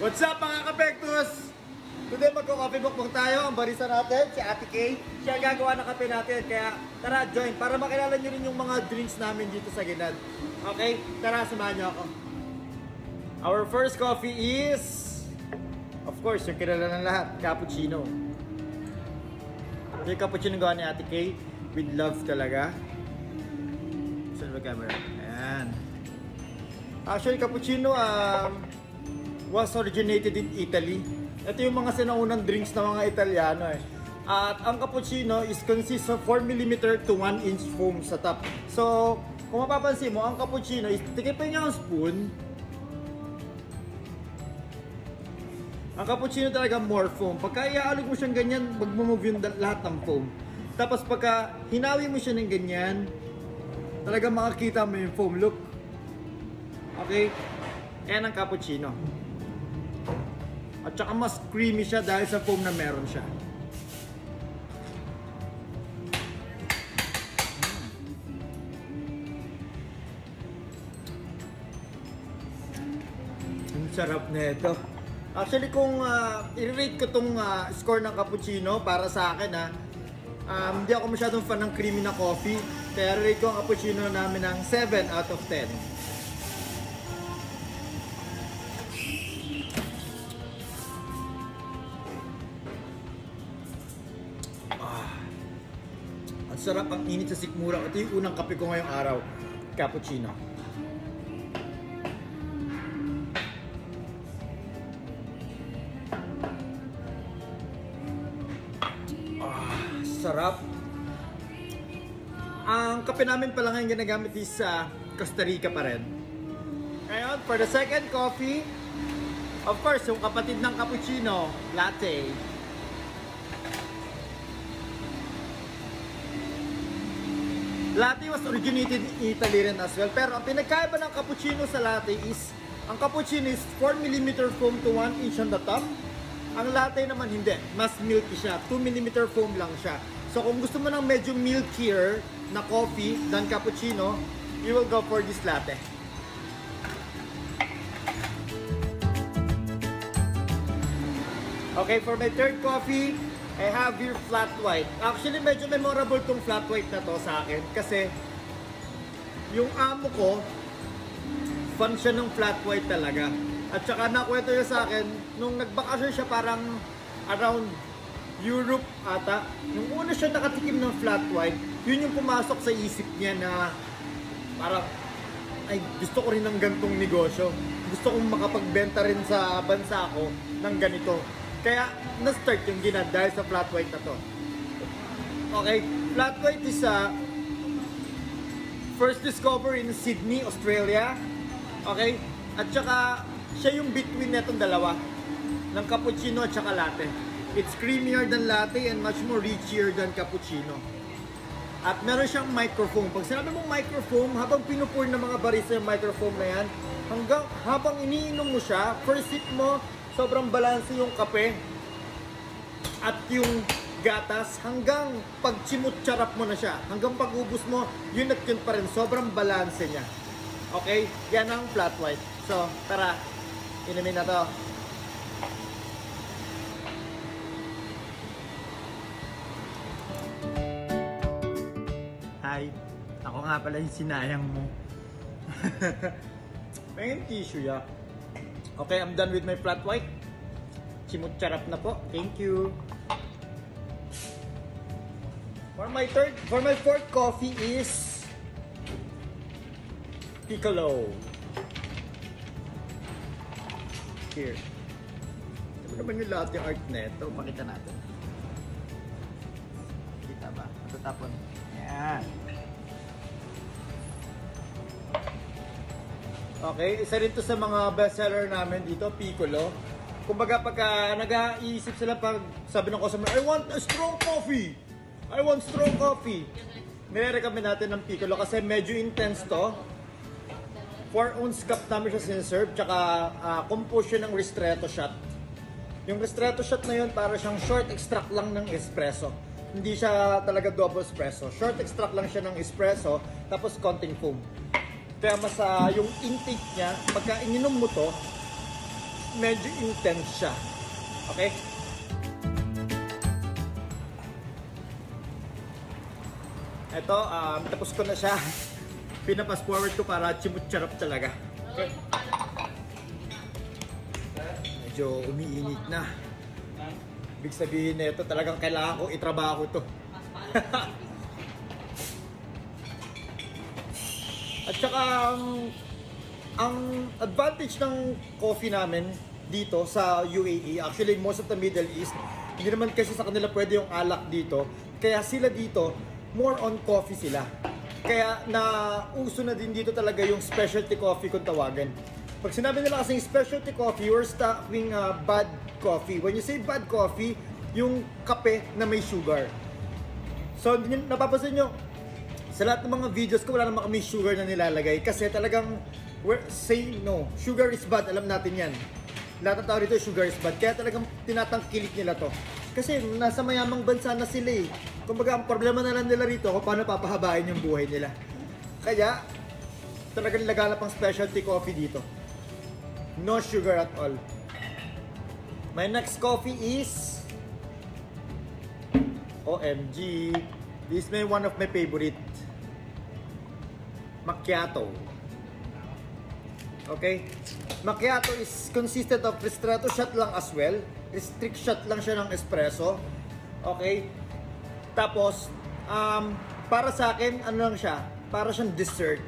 What's up mga kapektus? Today magko-coffee book tayo. Ang barista natin, si Ate Kay. Siya gagawa ng kape natin. Kaya tara, join. Para makilala nyo rin yung mga drinks namin dito sa Ginad. Okay? Tara, samahan nyo ako. Our first coffee is... Of course, yung kilala ng lahat, cappuccino. Yung cappuccino gawa ni Ate Kay. With love talaga. Saan ba camera? Ayan. Actually, cappuccino um, was originated in Italy. Ito yung mga sinaunang drinks ng mga Italiano eh. At ang cappuccino is consists of 4mm to 1 inch foam sa top. So, kung mapapansin mo, ang cappuccino is, tikipin niya ang spoon. Ang cappuccino talaga more foam. Pagka iaalog mo siyang ganyan, magmumove yung lahat ng foam. Tapos pagka hinawi mo siya ng ganyan, talaga makakita mo yung foam look. Okay? Yan ang cappuccino. At saka mas creamy siya dahil sa foam na meron siya. Ang sarap na ito. Actually, kung uh, i-rate ko tong uh, score ng cappuccino para sa akin ha, um, hindi ako masyadong fan ng creamy na coffee. Kaya rate ko ang cappuccino namin ng 7 out of 10. Ang sarap, ang init sa sikmura. Ito yung unang kape ko ngayong araw. Cappuccino. Ah, sarap. Ang kape namin pala ngayon ginagamit is sa Costa Rica pa rin. Ngayon, for the second coffee, of course, yung kapatid ng cappuccino, latte. Latte was originated in Italy rin as well. Pero ang pinagkaiba ng cappuccino sa latte is, ang cappuccino is 4mm foam to 1 inch on the top. Ang latte naman hindi. Mas milky siya. 2mm foam lang siya. So kung gusto mo ng medyo milkier na coffee than cappuccino, you will go for this latte. Okay, for my third coffee, I have here flat white. Actually, medyo memorable tong flat white na to sa akin kasi yung amo ko, fan siya ng flat white talaga. At saka nakwento niya sa akin, nung nagbakasyon siya parang around Europe ata, nung una siya nakatikim ng flat white, yun yung pumasok sa isip niya na parang, ay gusto ko rin ng gantong negosyo. Gusto kong makapagbenta rin sa bansa ko ng ganito. Kaya, na-start yung ginad dahil sa flat white na to. Okay, flat white is a first discovery in Sydney, Australia. Okay, at saka siya yung between netong dalawa ng cappuccino at saka latte. It's creamier than latte and much more richier than cappuccino. At meron siyang microfoam. Pag sinabi mong microfoam, habang pinupur ng mga barista yung microfoam na yan, hanggang habang iniinom mo siya, first sip mo, sobrang balanse yung kape at yung gatas hanggang pag charap mo na siya. Hanggang pag ubus mo yun at yun pa rin. Sobrang balanse niya. Okay? Yan ang flat white. So tara. Inumin na to. Hi. Ako nga pala yung sinayang mo. May tissue ya Okay, I'm done with my flat white. Chimucharap na po. Thank you. For my third, for my fourth coffee is Piccolo. Here. Ano naman yung lahat yung art neto? Pakita natin. Kita ba? Matatapon. Ayan. Okay, isa rin to sa mga bestseller namin dito, Piccolo. Kumbaga pagka nag-iisip sila pag sabi ng customer, I want a strong coffee! I want strong coffee! Nire-recommend natin ng Piccolo kasi medyo intense to. 4 ounce cup namin siya sinaserve, tsaka uh, compose siya ng ristretto shot. Yung ristretto shot na yun, para siyang short extract lang ng espresso. Hindi siya talaga double espresso. Short extract lang siya ng espresso, tapos konting foam. Kaya mas uh, yung intake niya, pagka ininom mo to, medyo intense siya. Okay? Ito, um, tapos ko na siya. Pinapas forward ko para chimut-charap talaga. Okay. Medyo umiinit na. Ibig sabihin na ito, talagang kailangan ko itrabaho to. At saka, ang, ang advantage ng coffee namin dito sa UAE, actually most of the Middle East, hindi naman kasi sa kanila pwede yung alak dito. Kaya sila dito, more on coffee sila. Kaya na uso na din dito talaga yung specialty coffee kung tawagan. Pag sinabi nila kasing specialty coffee, you're stocking uh, bad coffee. When you say bad coffee, yung kape na may sugar. So, napapansin nyo, sa lahat ng mga videos ko, wala naman kami sugar na nilalagay. Kasi talagang, say no, sugar is bad, alam natin yan. Lahat ng tao dito, sugar is bad. Kaya talagang tinatangkilik nila to. Kasi nasa mayamang bansa na sila eh. Kumbaga, ang problema na lang nila rito kung paano papahabain yung buhay nila. Kaya, talagang laganap ang specialty coffee dito. No sugar at all. My next coffee is OMG. This is my one of my favorite. Macchiato. Okay? Macchiato is consisted of ristretto shot lang as well. Restrict shot lang siya ng espresso. Okay? Tapos, um, para sa akin, ano lang siya? Para siyang dessert.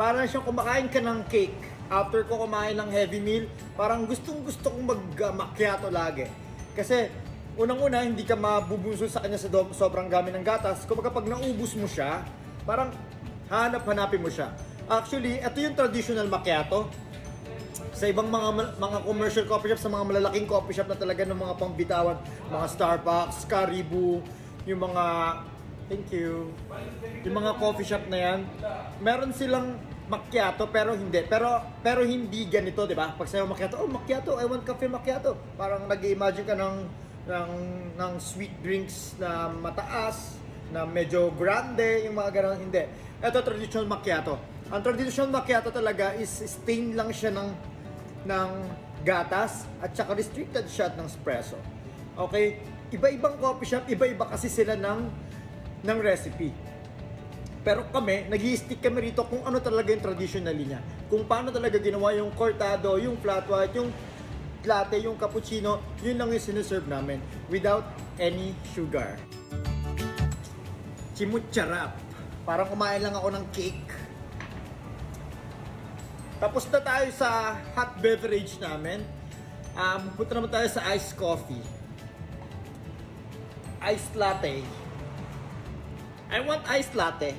Para siyang kumakain ka ng cake. After ko kumain ng heavy meal, parang gustong gusto kong mag-macchiato lagi. Kasi, unang-una, hindi ka mabubunso sa kanya sa sobrang gamit ng gatas. Kung pag naubos mo siya, parang hanap-hanapin mo siya. Actually, ito yung traditional macchiato. Sa ibang mga mga commercial coffee shop, sa mga malalaking coffee shop na talaga ng mga pangbitawan, mga Starbucks, Caribou, yung mga Thank you. Yung mga coffee shop na yan, meron silang macchiato pero hindi. Pero pero hindi ganito, 'di ba? Pag sayo macchiato, oh macchiato, I want cafe macchiato. Parang nag-imagine ka ng ng ng sweet drinks na mataas, na medyo grande, yung mga ganun hindi. Ito traditional macchiato. Ang traditional macchiato talaga is stain lang siya ng ng gatas at saka restricted shot ng espresso. Okay? Iba-ibang coffee shop, iba-iba kasi sila ng ng recipe. Pero kami, nag stick kami rito kung ano talaga yung traditionally niya. Kung paano talaga ginawa yung cortado, yung flat white, yung latte, yung cappuccino, yun lang yung siniserve namin without any sugar. Chimucharap. Parang kumain lang ako ng cake. Tapos na tayo sa hot beverage namin. Um, punta naman tayo sa iced coffee. Iced latte. I want iced latte.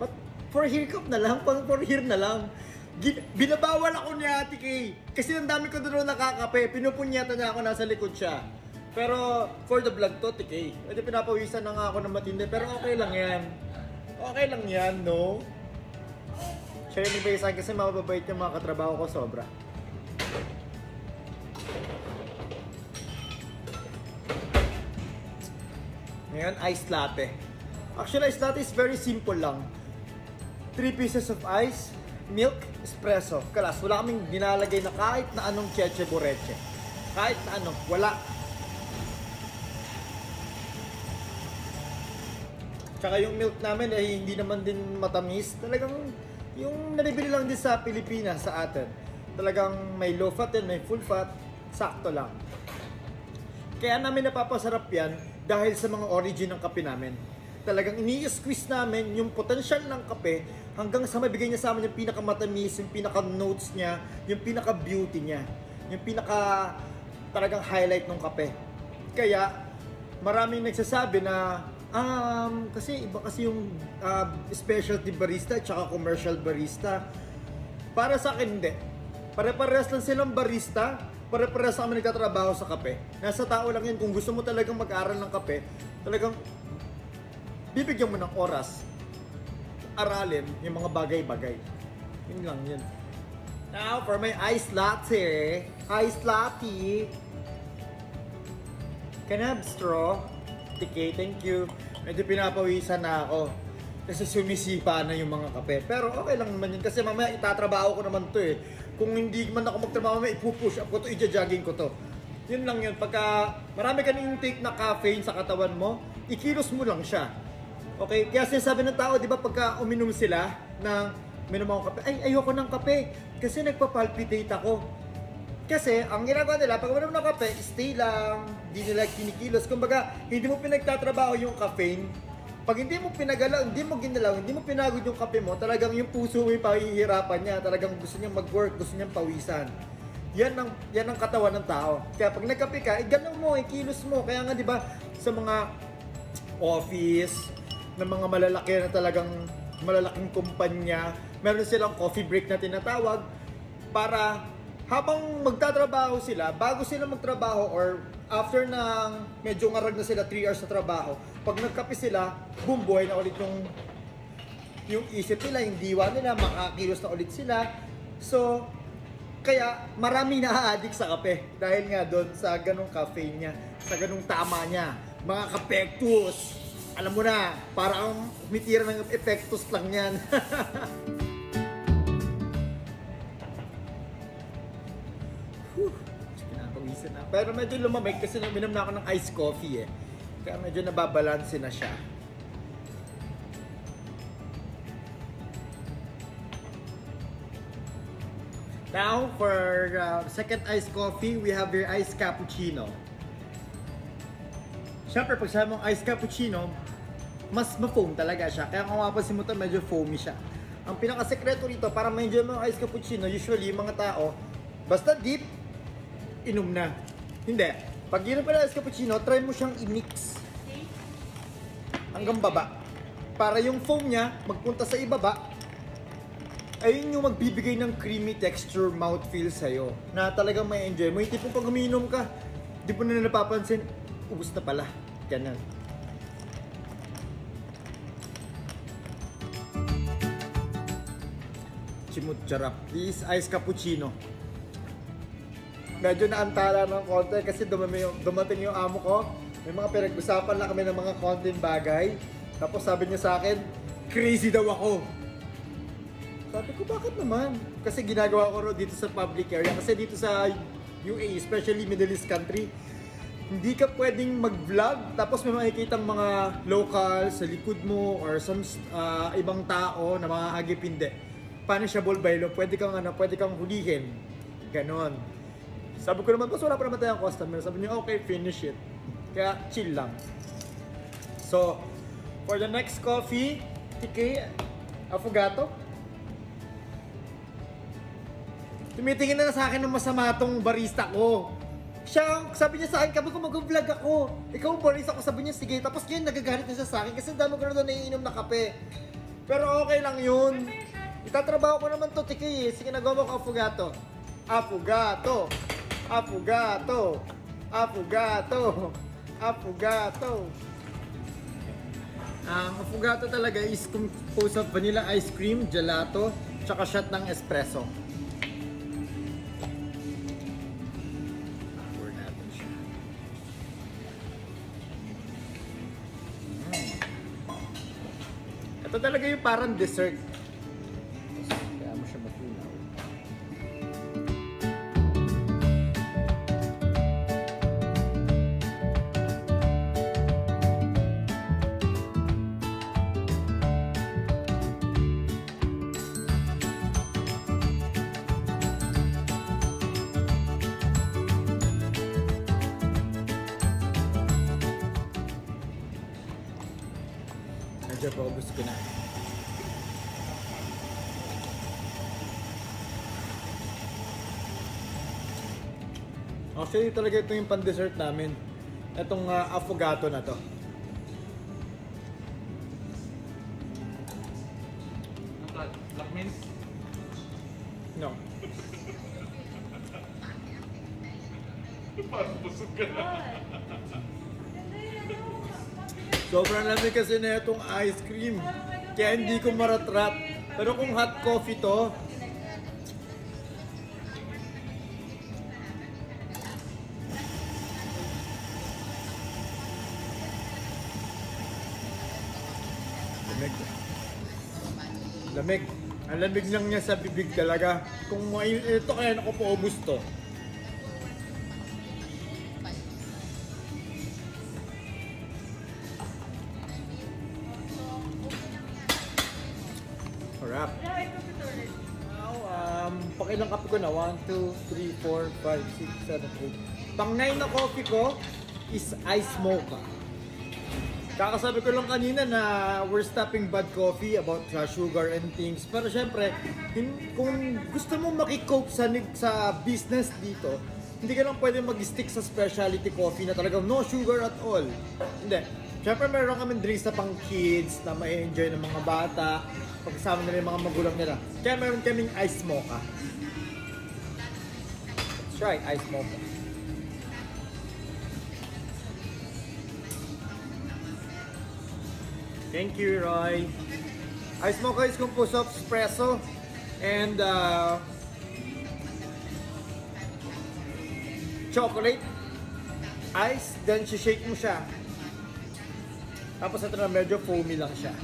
But for here cup na lang, pang for here na lang. Gin- binabawal ako ni Ate Kay. Kasi ang dami ko doon nakakape. Pinupunyata niya ako nasa likod siya. Pero for the vlog to, Tikay. Medyo pinapawisan na nga ako ng matindi. Pero okay lang yan. Okay lang yan, no? Iba sa akin kasi mababait yung mga katrabaho ko sobra. Ngayon, iced latte. Actually, iced latte is very simple lang. Three pieces of ice, milk, espresso. Kalas, wala kaming ginalagay na kahit na anong cheche boreche. Kahit na ano, wala. Tsaka yung milk namin eh hindi naman din matamis. Talagang yung nabibili lang din sa Pilipinas sa atin. Talagang may low fat and may full fat. Sakto lang. Kaya namin napapasarap yan dahil sa mga origin ng kape namin. Talagang ini-squeeze namin yung potential ng kape hanggang sa mabigay niya sa amin yung pinakamatamis, yung pinaka-notes niya, yung pinaka-beauty niya, yung pinaka talagang highlight ng kape. Kaya maraming nagsasabi na um, kasi iba kasi yung uh, specialty barista at saka commercial barista. Para sa akin hindi. Pare-parehas lang silang barista, pare-parehas kami nagtatrabaho sa kape. Nasa tao lang yun. Kung gusto mo talagang mag-aral ng kape, talagang bibigyan mo ng oras. Aralin yung mga bagay-bagay. Yun lang yun. Now, for my iced latte. Iced latte. Can I have straw? TK, thank you. Medyo pinapawisan na ako. Kasi sumisipa na yung mga kape. Pero okay lang naman yun. Kasi mamaya itatrabaho ko naman to eh. kung hindi man ako magtrabaho, may ipupush up ko to, ija-jogging ko to. Yun lang yun. Pagka marami ka na intake na caffeine sa katawan mo, ikilos mo lang siya. Okay? Kaya sinasabi ng tao, di ba, pagka uminom sila ng minom ako kape, ay, ayoko ng kape kasi nagpa-palpitate ako. Kasi, ang ginagawa nila, pag uminom ng kape, stay lang, hindi nila kinikilos. Kumbaga, hindi mo pinagtatrabaho yung caffeine, pag hindi mo pinagalaw, hindi mo ginalaw, hindi mo pinagod yung kape mo, talagang yung puso mo yung pahihirapan niya, talagang gusto niya mag-work, gusto niya pawisan. Yan ang yan ang katawan ng tao. Kaya pag nagkape ka, igalaw mo, ikilos mo. Kaya nga 'di ba sa mga office ng mga malalaki na talagang malalaking kumpanya, meron silang coffee break na tinatawag para habang magtatrabaho sila, bago sila magtrabaho or after ng medyo ngarag na sila 3 hours na trabaho, pag nagkape sila, boom, buhay na ulit yung yung isip nila, yung diwa nila, makakilos na ulit sila. So, kaya marami na addict sa kape dahil nga doon sa ganong caffeine niya, sa ganong tama niya. Mga kapektus, alam mo na, parang umitira ng epektus lang yan. Pero medyo lumamig kasi minom na ako ng iced coffee eh. Kaya medyo nababalanse na siya. Now, for uh, second iced coffee, we have your iced cappuccino. Siyempre, pag sabi mong iced cappuccino, mas ma-foam talaga siya. Kaya kung mapapansin mo ito, medyo foamy siya. Ang pinakasekreto rito, para ma-enjoy mo ang iced cappuccino, usually, yung mga tao, basta deep, inom na. Hindi. Pag yun pala iced cappuccino, try mo siyang i-mix. Hanggang baba. Para yung foam niya, magpunta sa ibaba, ayun yung magbibigay ng creamy texture mouthfeel sa'yo na talagang may enjoy mo. Yung tipong pag umiinom ka, di mo na napapansin, ubus na pala. Ganun. Chimut charap. This ice cappuccino. Medyo naantala ng konti kasi dumami dumating yung amo ko. May mga pinag-usapan lang kami ng mga konting bagay. Tapos sabi niya sa akin, crazy daw ako. Sabi ko, bakit naman? Kasi ginagawa ko ro dito sa public area. Kasi dito sa UAE, especially Middle East country, hindi ka pwedeng mag-vlog tapos may makikitang mga local sa likod mo or some uh, ibang tao na mga hagip. Punishable by law. Pwede kang, ano, pwede kang hulihin. Ganon. Sabi ko naman, pas wala pa naman tayong customer. Sabi niya, okay, finish it. Kaya chill lang. So, for the next coffee, TK, affogato. Tumitingin na sa akin ng masama tong barista ko. Siya, sabi niya sa akin, kapag mag-vlog ako, ikaw barista ko, sabi niya, sige. Tapos ngayon, nagagalit na sa akin kasi dami ko na doon naiinom na kape. Pero okay lang yun. Itatrabaho ko naman to, tiki. eh. Sige, nagawa ko affogato. Affogato. Affogato. Affogato. Affogato. Ang affogato talaga is composed of vanilla ice cream, gelato, tsaka shot ng espresso. Pour natin siya. Mm. Ito talaga yung parang dessert. Actually, talaga ito yung pan-dessert namin. Itong uh, affogato na to. Black mint? No. Parang busog ka na. Sobrang lamig kasi na itong ice cream. Kaya hindi ko maratrat. Pero kung hot coffee to, Lamig. Ang lamig lang niya sa bibig talaga. Kung ito kaya naku po ubus to. Harap. Now, um, pakilang kape ko na? 1, 2, 3, 4, 5, 6, 7, 8. Pang 9 na coffee ko is ice mocha. Kakasabi ko lang kanina na we're stopping bad coffee about sa sugar and things. Pero syempre, kung gusto mo makikope sa, sa business dito, hindi ka lang pwede mag-stick sa specialty coffee na talagang no sugar at all. Hindi. Syempre meron kami drinks na pang kids na ma-enjoy ng mga bata pagkasama nila yung mga magulang nila. Kaya meron kaming ice mocha. Let's try ice mocha. Thank you, Roy. Ice mocha is composed of espresso and uh, chocolate, ice, then shake mo siya. Tapos ito na medyo foamy lang siya.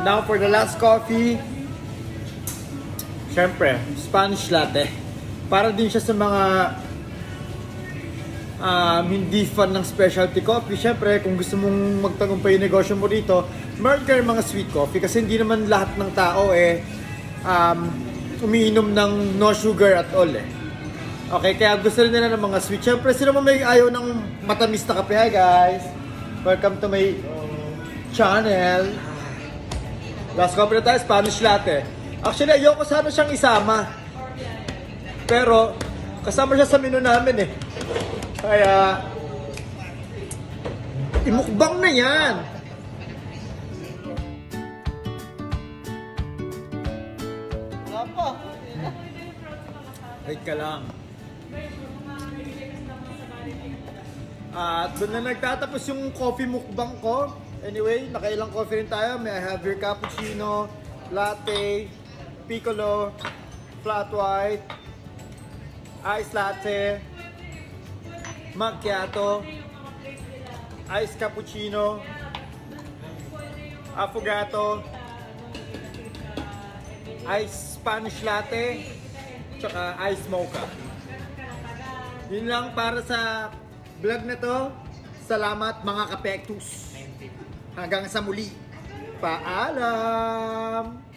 And now for the last coffee. Siyempre, Spanish latte. Para din siya sa mga um, hindi fan ng specialty coffee. Siyempre, kung gusto mong magtagumpay yung negosyo mo dito, meron ka mga sweet coffee kasi hindi naman lahat ng tao eh um, umiinom ng no sugar at all eh. Okay, kaya gusto rin nila ng mga sweet. Siyempre, sino mo may ayaw ng matamis na kape? Guys! Welcome to my channel. Last na tayo, Spanish latte. Actually, ayoko sana siyang isama. Pero, kasama siya sa menu namin eh. Kaya, imukbang na yan. Wait ka lang. At doon na nagtatapos yung coffee mukbang ko. Anyway, nakailang coffee rin tayo. May I have your cappuccino, latte, piccolo, flat white, ice latte, macchiato, ice cappuccino, affogato, ice Spanish latte, tsaka ice mocha. Yun lang para sa vlog na to. Salamat mga kapektus. Hanggang sa muli. Paalam!